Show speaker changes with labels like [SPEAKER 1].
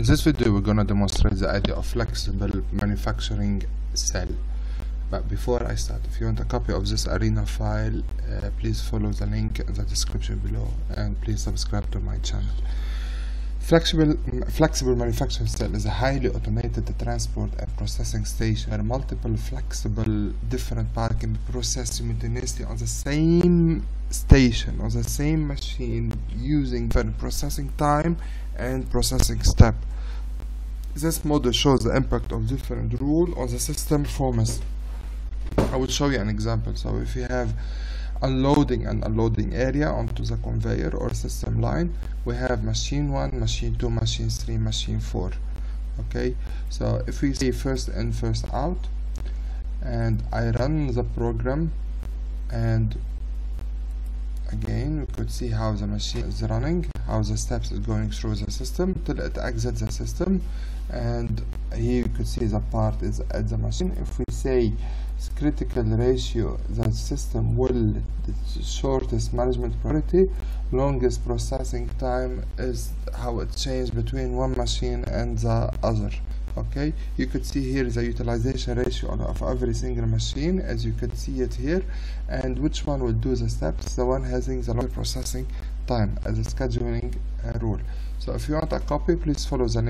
[SPEAKER 1] In this video we're gonna demonstrate the idea of flexible manufacturing cell. But before I start, if you want a copy of this arena file, uh, please follow the link in the description below and please subscribe to my channel. Flexible, flexible manufacturing cell is a highly automated transport and processing station where multiple flexible different parts can be processed simultaneously on the same station, on the same machine using different processing time and processing step. This model shows the impact of different rules on the system performance. I will show you an example. So if you have unloading and unloading area onto the conveyor or system line, we have machine 1, machine 2, machine 3, machine 4. Okay, so if we say first in, first out, and I run the program, and again we see how the machine is running, how the steps is going through the system till it exits the system, and here you could see the part is at the machine. If we say critical ratio the system will the shortest management priority longest processing time is how it changes between one machine and the other okay? You could see here the utilization ratio of every single machine as you could see it here. And which one will do the steps? The one having the longest processing time as a scheduling uh, rule. So if you want a copy please follow the